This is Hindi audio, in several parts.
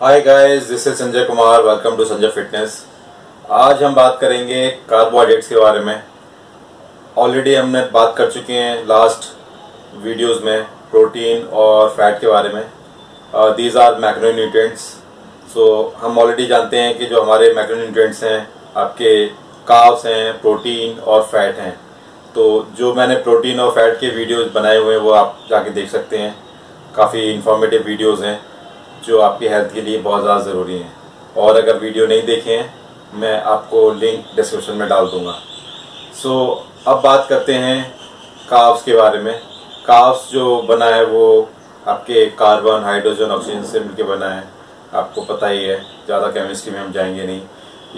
Hi guys this is Sanjay Kumar welcome to Sanjay fitness आज हम बात करेंगे कार्बोहाइड्रेट्स के बारे में। ऑलरेडी हमने बात कर चुके हैं लास्ट वीडियोस में प्रोटीन और फैट के बारे में। दीज आर मैक्रोन्यूट्रिएंट्स सो हम ऑलरेडी जानते हैं कि जो हमारे मैक्रोन्यूट्रिएंट्स हैं, आपके काव्स हैं प्रोटीन और फैट हैं। तो जो मैंने प्रोटीन और फैट के वीडियोज़ बनाए हुए हैं, वो आप जाके देख सकते हैं। काफ़ी इंफॉर्मेटिव वीडियोज़ हैं। जो आपकी हेल्थ के लिए बहुत ज़्यादा ज़रूरी हैं। और अगर वीडियो नहीं देखे हैं मैं आपको लिंक डिस्क्रिप्शन में डाल दूँगा। सो so, अब बात करते हैं काव्स के बारे में। काव्स जो बना है वो आपके कार्बन हाइड्रोजन ऑक्सीजन से मिलकर बना है। आपको पता ही है ज़्यादा केमिस्ट्री में हम जाएँगे नहीं।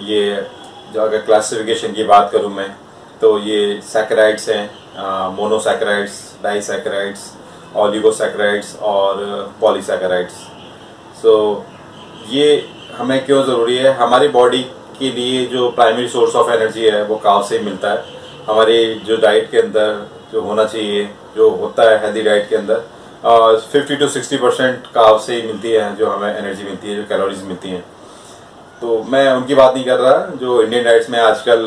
ये जो अगर क्लासिफिकेशन की बात करूँ मैं तो ये सैकराइड्स हैं मोनोसैकराइड्स डाइसैकराइड्स ऑलिगोसैकराइड्स और पॉलीसैकराइड्स सो so, ये हमें क्यों ज़रूरी है? हमारी बॉडी के लिए जो प्राइमरी सोर्स ऑफ़ एनर्जी है वो काव से ही मिलता है। हमारी जो डाइट के अंदर जो होना चाहिए जो होता है हेल्दी डाइट के अंदर फिफ्टी टू सिक्सटी परसेंट काव से ही मिलती है जो हमें एनर्जी मिलती है जो कैलोरीज मिलती हैं। तो मैं उनकी बात नहीं कर रहा जो इंडियन डाइट्स में आजकल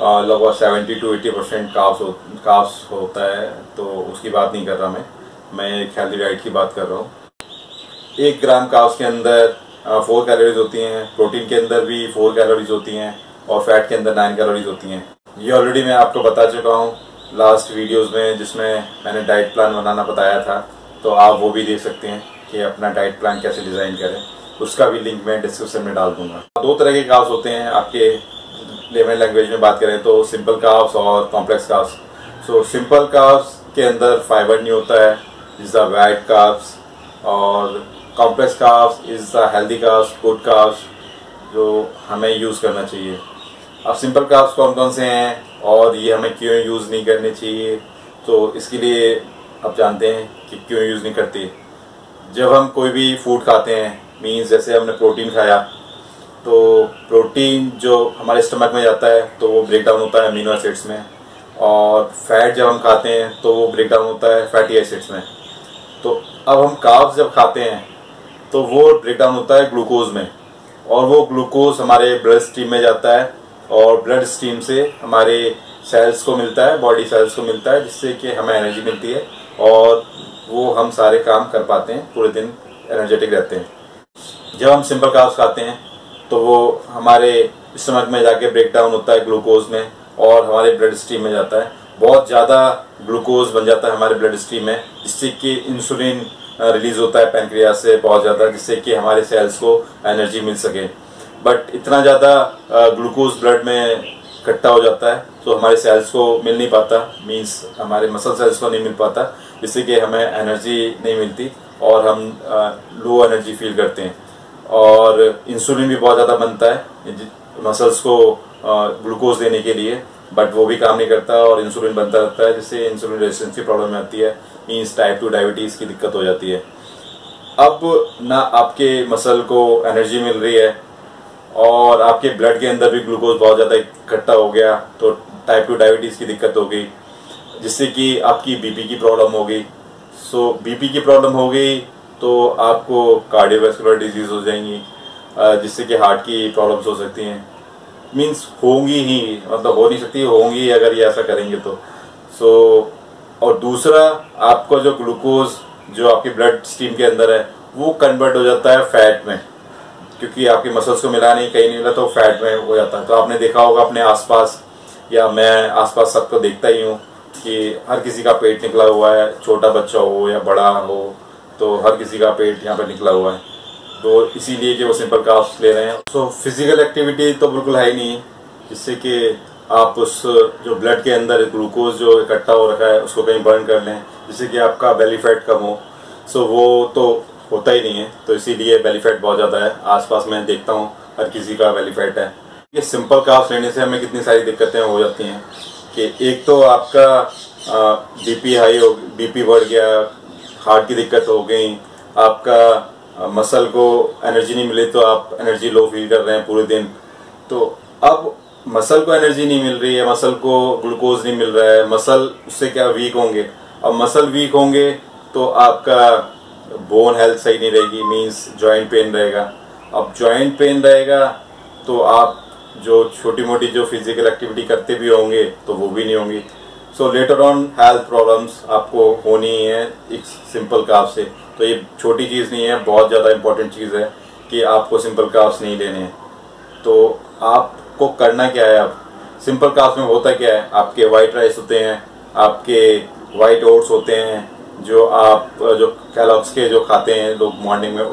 लगभग seventy to eighty percent carbs हो, काव्स होता है तो उसकी बात नहीं कर रहा मैं। मैं एक हेल्दी डाइट की बात कर रहा हूँ। एक ग्राम के अंदर फोर कैलोरीज होती हैं प्रोटीन के अंदर भी फोर कैलोरीज होती हैं और फैट के अंदर नाइन कैलोरीज होती हैं। ये ऑलरेडी मैं आपको बता चुका हूँ लास्ट वीडियोस में जिसमें मैंने डाइट प्लान बनाना बताया था। तो आप वो भी देख सकते हैं कि अपना डाइट प्लान कैसे डिज़ाइन करें। उसका भी लिंक मैं डिस्क्रिप्शन में डाल दूँगा। दो तरह के काव्स होते हैं, आपके लेमन लैंग्वेज में बात करें तो सिंपल काव्स और complex carbs so simple carbs के अंदर फाइबर नहीं होता है द वाइट काव्स और complex carbs is the healthy carbs good carbs जो हमें यूज़ करना चाहिए। अब सिंपल काव्स कौन कौन से हैं? और ये हमें क्यों यूज़ नहीं करने चाहिए? तो इसके लिए आप जानते हैं कि क्यों यूज़ नहीं करते। जब हम कोई भी फ़ूड खाते हैं मीन्स जैसे हमने प्रोटीन खाया तो प्रोटीन जो हमारे स्टमक में जाता है तो वो ब्रेक डाउन होता है अमीनो एसिड्स में। और फैट जब हम खाते हैं तो वो ब्रेक डाउन होता है फैटी एसिड्स में। तो अब हम काव्स जब खाते हैं तो वो ब्रेक डाउन होता है ग्लूकोज में। और वो ग्लूकोज हमारे ब्लड स्ट्रीम में जाता है और ब्लड स्ट्रीम से हमारे सेल्स को मिलता है बॉडी सेल्स को मिलता है, जिससे कि हमें एनर्जी मिलती है और वो हम सारे काम कर पाते हैं, पूरे दिन एनर्जेटिक रहते हैं। जब हम सिंपल काव्स खाते हैं तो वो हमारे स्टमक में जाके ब्रेक डाउन होता है ग्लूकोज में और हमारे ब्लड स्ट्रीम में जाता है। बहुत ज़्यादा ग्लूकोज बन जाता है हमारे ब्लड स्ट्रीम में, जिससे कि इंसुलिन रिलीज़ होता है पैनक्रियाज से बहुत ज़्यादा, जिससे कि हमारे सेल्स को एनर्जी मिल सके। बट इतना ज़्यादा ग्लूकोज ब्लड में इकट्ठा हो जाता है तो हमारे सेल्स को मिल नहीं पाता। मींस हमारे मसल सेल्स को नहीं मिल पाता, जिससे कि हमें एनर्जी नहीं मिलती और हम लो एनर्जी फील करते हैं। और इंसुलिन भी बहुत ज़्यादा बनता है मसल्स को ग्लूकोज देने के लिए। बट वो भी काम नहीं करता और इंसुलिन बनता रहता है, जिससे इंसुलिन रेजिस्टेंस की प्रॉब्लम आती है। मीन्स टाइप टू डायबिटीज़ की दिक्कत हो जाती है। अब ना आपके मसल को एनर्जी मिल रही है और आपके ब्लड के अंदर भी ग्लूकोज बहुत ज़्यादा इकट्ठा हो गया तो टाइप टू डायबिटीज़ की दिक्कत हो गई जिससे कि आपकी बीपी की प्रॉब्लम हो गई सो बीपी की प्रॉब्लम हो गई तो आपको कार्डियोवेस्कुलर डिज़ीज़ हो जाएँगी जिससे कि हार्ट की प्रॉब्लम्स हो सकती हैं। मीन्स होंगी ही मतलब हो नहीं सकती होंगी अगर ये ऐसा करेंगे तो। सो so, और दूसरा आपका जो ग्लूकोज जो आपकी ब्लड स्ट्रीम के अंदर है वो कन्वर्ट हो जाता है फैट में। क्योंकि आपके मसल्स को मिला नहीं कहीं नहीं मिला तो फैट में हो जाता है। तो आपने देखा होगा अपने आसपास या मैं आसपास सबको देखता ही हूँ कि हर किसी का पेट निकला हुआ है छोटा बच्चा हो या बड़ा हो तो हर किसी का पेट यहाँ पर निकला हुआ है। तो इसीलिए कि वो सिंपल काफ्स ले रहे हैं। सो फ़िज़िकल एक्टिविटी तो बिल्कुल है ही नहीं, जिससे कि आप उस, जो ब्लड के अंदर ग्लूकोज जो इकट्ठा हो रखा है, उसको कहीं बर्न कर लें, जिससे कि आपका बेली फैट कम हो। सो वो तो होता ही नहीं है तो इसीलिए बेली फैट बहुत ज़्यादा है। आसपास मैं देखता हूँ, हर किसी का बेली फैट है। ये सिंपल काफ्स लेने से हमें कितनी सारी दिक्कतें हो जाती हैं कि एक तो आपका बीपी हाई हो बीपी बढ़ गया, हार्ट की दिक्कत हो गई, आपका मसल को एनर्जी नहीं मिले तो आप एनर्जी लो फील कर रहे हैं पूरे दिन। तो अब मसल को एनर्जी नहीं मिल रही है, मसल को ग्लूकोज नहीं मिल रहा है, मसल उससे क्या वीक होंगे? अब मसल वीक होंगे तो आपका बोन हेल्थ सही नहीं रहेगी मींस जॉइंट पेन रहेगा। अब जॉइंट पेन रहेगा तो आप जो छोटी मोटी जो फ़िज़िकल एक्टिविटी करते भी होंगे तो वो भी नहीं होंगी। So later on health problems आपको होनी है एक सिंपल काफ से। तो ये छोटी चीज़ नहीं है, बहुत ज़्यादा इंपॉर्टेंट चीज़ है कि आपको सिंपल काफ्स नहीं लेने हैं। तो आपको करना क्या है अब? सिंपल काफ्स में होता क्या है? आपके वाइट राइस होते हैं, आपके वाइट ओट्स होते हैं, जो आप, जो कैलॉक्स के जो खाते हैं लोग मॉर्निंग में,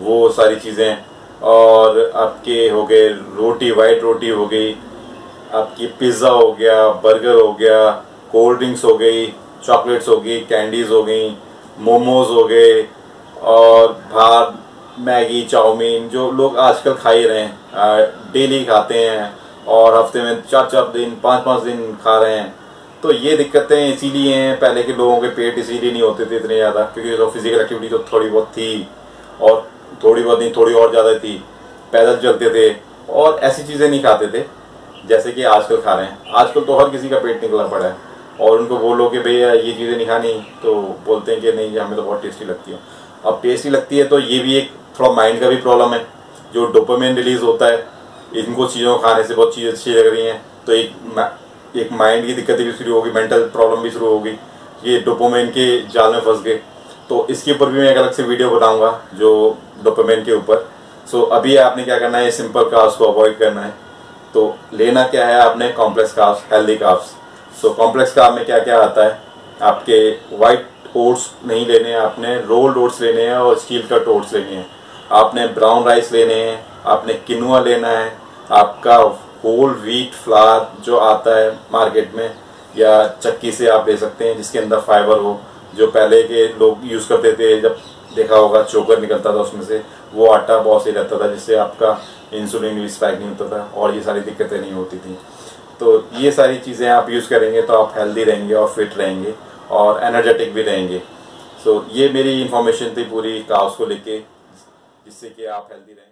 वो सारी चीज़ें और आपके हो गए रोटी वाइट रोटी हो गई, आपकी पिज़्ज़ा हो गया बर्गर हो गया कोल्ड ड्रिंक्स हो गई, चॉकलेट्स हो गई, कैंडीज हो गई, मोमोज हो गए, और भात, मैगी, चाउमीन, जो लोग आजकल खा ही रहे हैं डेली खाते हैं, और हफ़्ते में चार चार दिन, पाँच पाँच दिन खा रहे हैं। तो ये दिक्कतें इसीलिए हैं, पहले के लोगों के पेट इसीलिए नहीं होते थे इतने ज़्यादा, क्योंकि तो फ़िज़िकल एक्टिविटी तो थोड़ी बहुत थी, और थोड़ी बहुत नहीं, थोड़ी और ज़्यादा थी, पैदल चलते थे, और ऐसी चीज़ें नहीं खाते थे, जैसे कि आजकल खा रहे हैं। आजकल तो हर किसी का पेट निकला पड़ा है। और उनको बोलो कि भैया ये चीज़ें नहीं खानी। तो बोलते हैं कि नहीं हमें तो बहुत टेस्टी लगती है। अब टेस्टी लगती है तो ये भी एक थोड़ा माइंड का भी प्रॉब्लम है जो डोपामिन रिलीज़ होता है इनको चीज़ों खाने से बहुत चीज़ अच्छी लग रही हैं तो एक एक माइंड की दिक्कतें भी शुरू होगी मेंटल प्रॉब्लम भी शुरू होगी ये डोपामिन के जाल में फंस गए। तो इसके ऊपर भी मैं एक अलग से वीडियो बनाऊँगा जो डोपामिन के ऊपर। सो so, अभी आपने क्या करना है सिंपल काफ्स को अवॉइड करना है। तो लेना क्या है आपने? Complex carbs healthy carbs so complex carb में क्या क्या आता है? आपके वाइट ओट्स नहीं लेने हैं, आपने रोल्ड ओट्स लेने हैं और स्टील कट ओट्स लेने हैं। आपने ब्राउन राइस लेने हैं, आपने किनुआ लेना है, आपका होल व्हीट फ्लावर जो आता है मार्केट में, या चक्की से आप ले सकते हैं, जिसके अंदर फाइबर हो, जो पहले के लोग यूज़ करते थे, जब देखा होगा चोकर निकलता था उसमें से, वो आटा बहुत सही रहता था, जिससे आपका इंसुलिन भी स्पाइक नहीं होता था, और ये सारी दिक्कतें नहीं होती थी। तो ये सारी चीज़ें आप यूज़ करेंगे तो आप हेल्दी रहेंगे और फिट रहेंगे और एनर्जेटिक भी रहेंगे। सो so, ये मेरी इन्फॉर्मेशन थी पूरी काउस को लेके जिससे कि आप हेल्दी रहें।